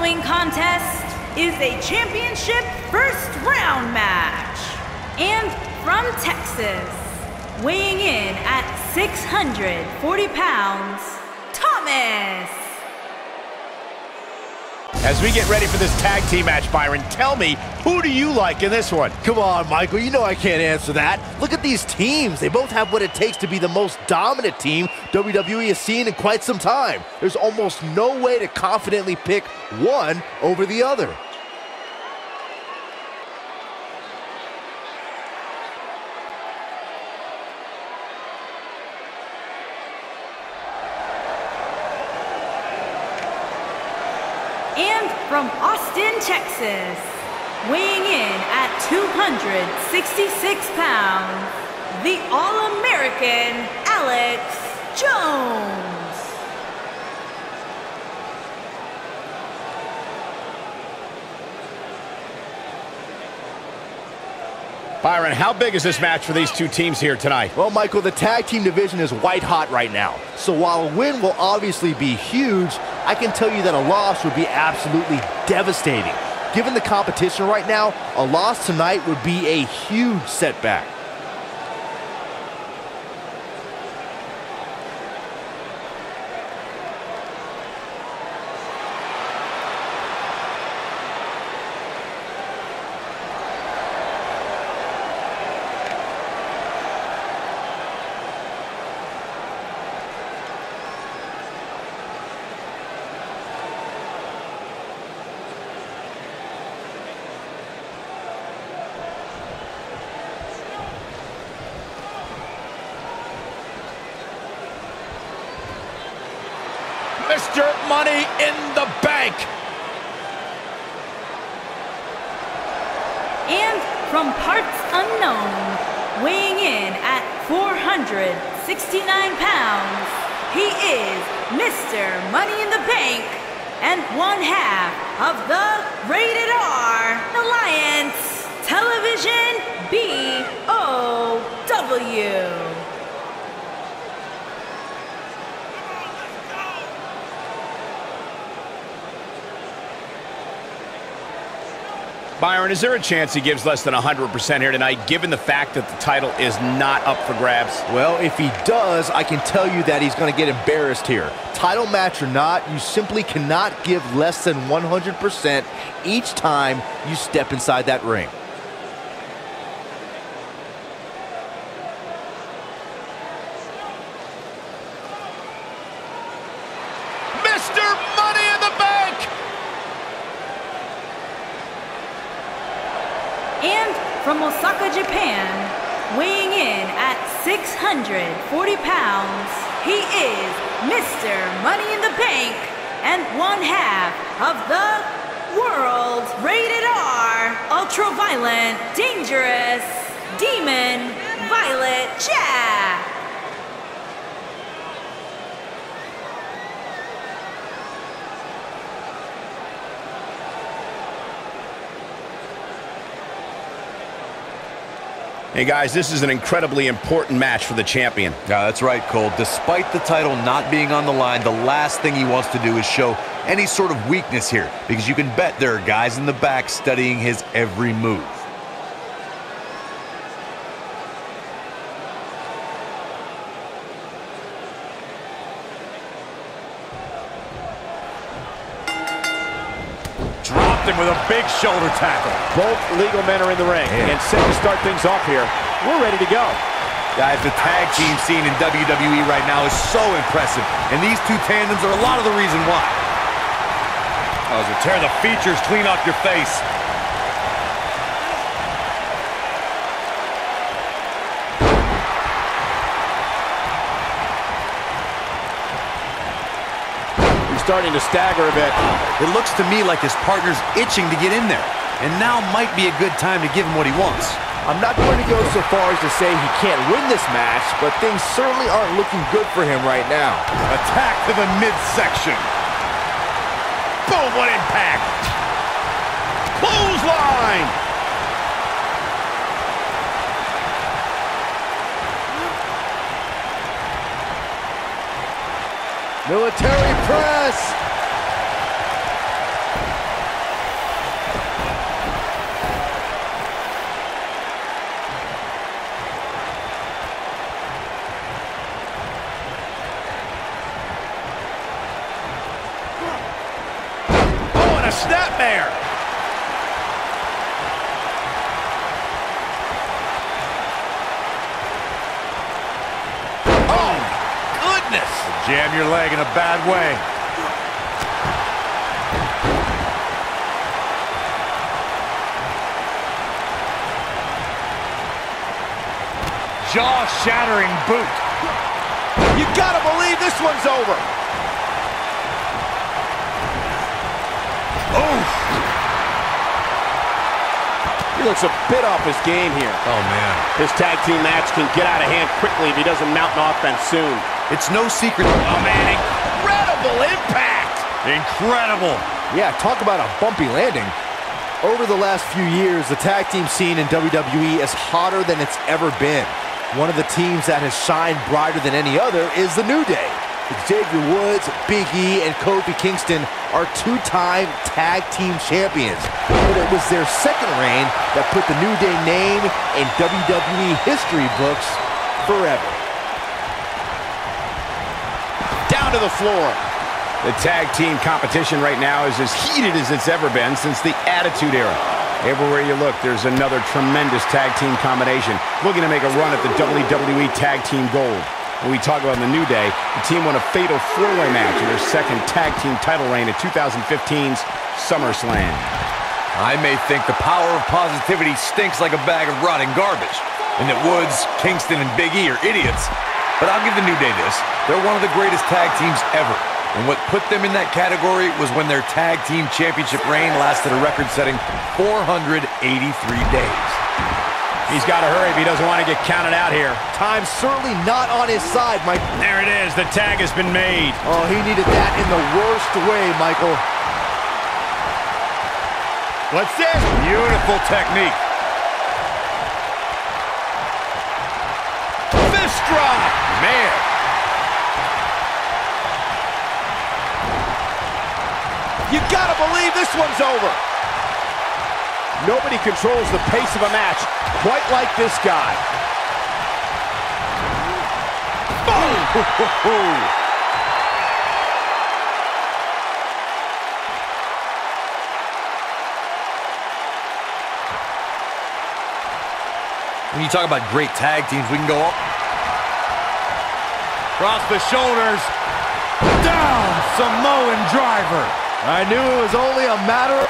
following contest is a championship first round match. And from Texas, weighing in at 640 pounds, Thomas. As we get ready for this tag team match, Byron, tell me, who do you like in this one? Come on, Michael, you know I can't answer that. Look at these teams. They both have what it takes to be the most dominant team WWE has seen in quite some time. There's almost no way to confidently pick one over the other. And from Austin, Texas, weighing in at 266 pounds, the All-American Alex Jones. Byron, how big is this match for these two teams here tonight? Well, Michael, the tag team division is white hot right now. So while a win will obviously be huge, I can tell you that a loss would be absolutely devastating. Given the competition right now, a loss tonight would be a huge setback. Mr. Money in the Bank. And from parts unknown, weighing in at 469 pounds, he is Mr. Money in the Bank and one half of the Rated R Alliance Television BOW. Byron, is there a chance he gives less than 100% here tonight, given the fact that the title is not up for grabs? Well, if he does, I can tell you that he's going to get embarrassed here. Title match or not, you simply cannot give less than 100% each time you step inside that ring. Mr. Money in the Bank! And from Osaka, Japan, weighing in at 640 pounds, he is Mr. Money in the Bank and one half of the World Rated R Ultra Violent Dangerous Demon Violet Jack. Hey guys, this is an incredibly important match for the champion. Yeah, that's right, Cole. Despite the title not being on the line, the last thing he wants to do is show any sort of weakness here because you can bet there are guys in the back studying his every move. Dropped him with a big shoulder tackle. Both legal men are in the ring. And set to start things off here. We're ready to go. Guys, the tag team scene in WWE right now is so impressive, and these two tandems are a lot of the reason why. Oh, as we tear the features clean off your face. Starting to stagger a bit. It looks to me like his partner's itching to get in there, and now might be a good time to give him what he wants. I'm not going to go so far as to say he can't win this match, but things certainly aren't looking good for him right now. Attack to the midsection. Boom, what impact. Clothesline. Military press! Jam your leg in a bad way. Jaw-shattering boot. You gotta believe this one's over. Oof. He looks a bit off his game here. Oh, man. His tag team match can get out of hand quickly if he doesn't mount an offense soon. It's no secret. Oh, man, incredible impact. Incredible. Yeah, talk about a bumpy landing. Over the last few years, the tag team scene in WWE is hotter than it's ever been. One of the teams that has shined brighter than any other is the New Day. Xavier Woods, Big E, and Kofi Kingston are two-time tag team champions. But it was their second reign that put the New Day name in WWE history books forever. Down to the floor. The tag team competition right now is as heated as it's ever been since the Attitude Era. Everywhere you look, there's another tremendous tag team combination looking to make a run at the WWE Tag Team Gold. When we talk about the New Day, the team won a fatal four-way match in their second tag team title reign at 2015's SummerSlam. I may think the power of positivity stinks like a bag of rotting garbage, and that Woods, Kingston, and Big E are idiots. But I'll give the New Day this. They're one of the greatest tag teams ever. And what put them in that category was when their tag team championship reign lasted a record-setting 483 days. He's got to hurry if he doesn't want to get counted out here. Time's certainly not on his side, Mike. There it is. The tag has been made. Oh, he needed that in the worst way, Michael. What's this? Beautiful technique. Fist drop. You gotta believe this one's over. Nobody controls the pace of a match quite like this guy. Boom! When you talk about great tag teams, we can go up. Cross the shoulders. Down, Samoan driver. I knew it was only a matter of...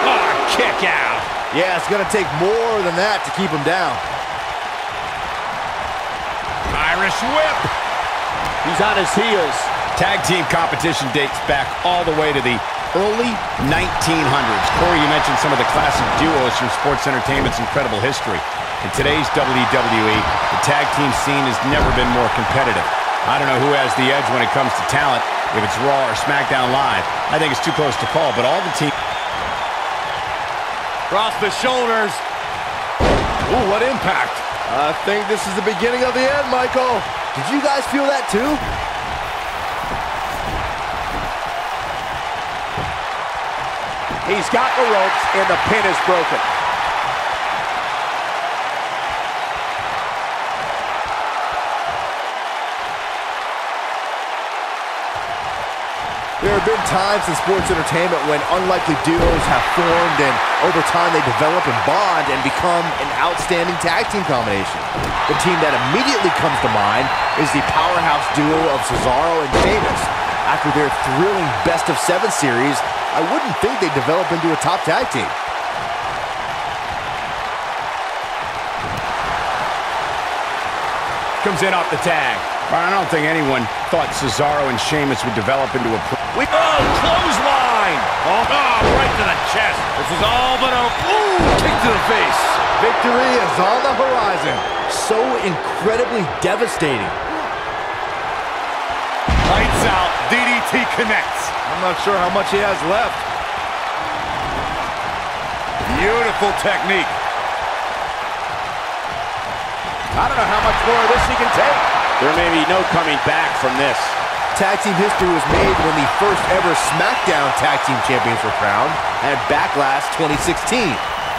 Oh, kick out. Yeah, it's going to take more than that to keep him down. Irish whip. He's on his heels. Tag team competition dates back all the way to the early 1900s. Corey, you mentioned some of the classic duos from sports entertainment's incredible history. In today's WWE, the tag team scene has never been more competitive. I don't know who has the edge when it comes to talent, if it's Raw or SmackDown Live. I think it's too close to call, but all the teams... Cross the shoulders. Ooh, what impact. I think this is the beginning of the end, Michael. Did you guys feel that too? He's got the ropes and the pin is broken. There have been times in sports entertainment when unlikely duos have formed and over time they develop and bond and become an outstanding tag team combination. The team that immediately comes to mind is the powerhouse duo of Cesaro and Sheamus. After their thrilling best of seven series, I wouldn't think they'd develop into a top tag team. Comes in off the tag. I don't think anyone thought Cesaro and Sheamus would develop into a... We oh, clothesline! Oh, oh, right to the chest. This is all but a ooh, kick to the face. Victory is on the horizon. So incredibly devastating. Lights out. DDT connects. I'm not sure how much he has left. Beautiful technique. I don't know how much more of this he can take. There may be no coming back from this. Tag team history was made when the first ever SmackDown Tag Team Champions were crowned at Backlash 2016.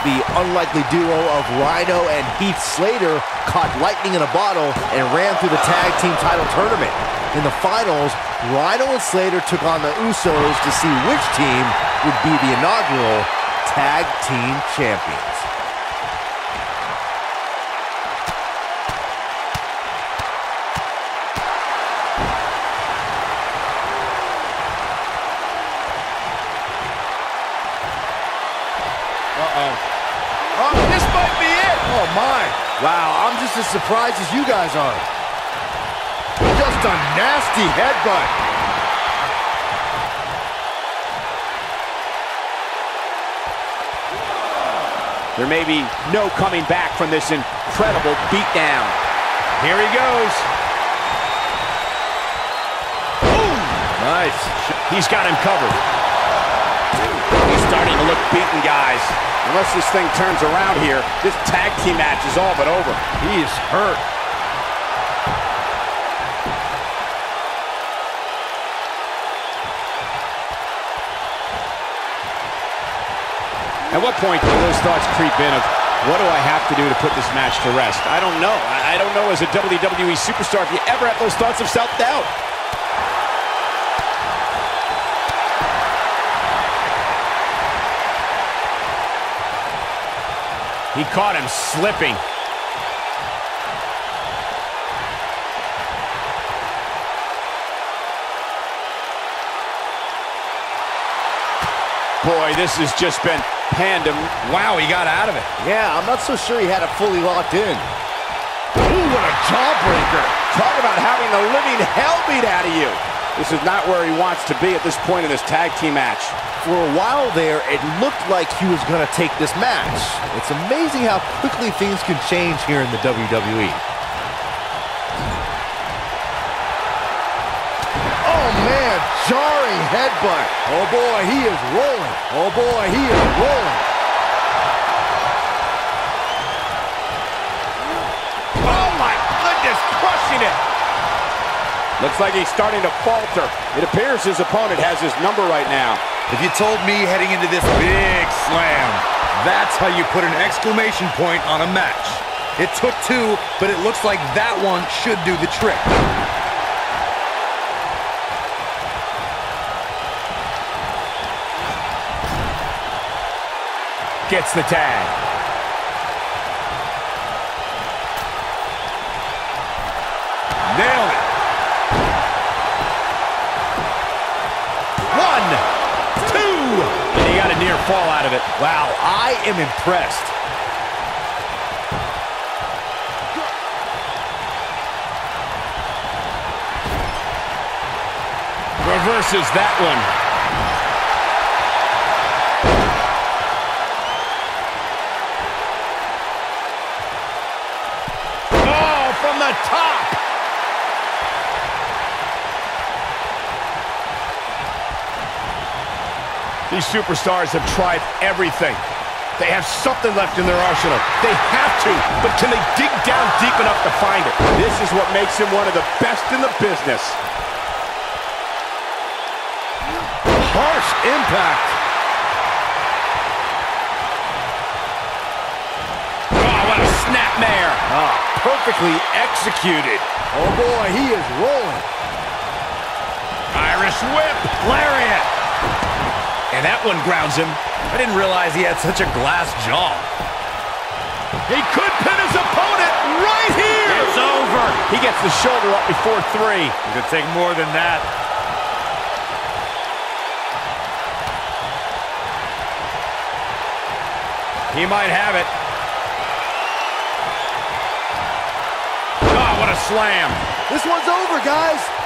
The unlikely duo of Rhino and Heath Slater caught lightning in a bottle and ran through the tag team title tournament. In the finals, Rhino and Slater took on the Usos to see which team would be the inaugural Tag Team Champions. Wow, I'm just as surprised as you guys are. Just a nasty headbutt. There may be no coming back from this incredible beatdown. Here he goes. Boom! Nice. He's got him covered. He's starting to look beaten, guys. Unless this thing turns around here, this tag team match is all but over. He is hurt. At what point do those thoughts creep in of, what do I have to do to put this match to rest? I don't know. I don't know as a WWE superstar if you ever have those thoughts of self-doubt. He caught him slipping. Boy, this has just been pandem. Wow, he got out of it. Yeah, I'm not so sure he had it fully locked in. Ooh, what a jawbreaker. Talk about having the living hell beat out of you. This is not where he wants to be at this point in this tag team match. For a while there, it looked like he was going to take this match. It's amazing how quickly things can change here in the WWE. Oh, man, jarring headbutt. Oh, boy, he is rolling. Oh, boy, he is rolling. Oh my goodness, crushing it. Looks like he's starting to falter. It appears his opponent has his number right now. If you told me heading into this big slam, that's how you put an exclamation point on a match. It took two, but it looks like that one should do the trick. Gets the tag. Out of it. Wow, I am impressed. Reverses that one. These superstars have tried everything. They have something left in their arsenal. They have to, but can they dig down deep enough to find it? This is what makes him one of the best in the business. Harsh impact. Oh, what a snapmare. Ah, perfectly executed. Oh boy, he is rolling. Irish whip. Lariat. And that one grounds him. I didn't realize he had such a glass jaw. He could pin his opponent right here. It's over. He gets the shoulder up before three. It could take more than that. He might have it. Oh, what a slam. This one's over, guys.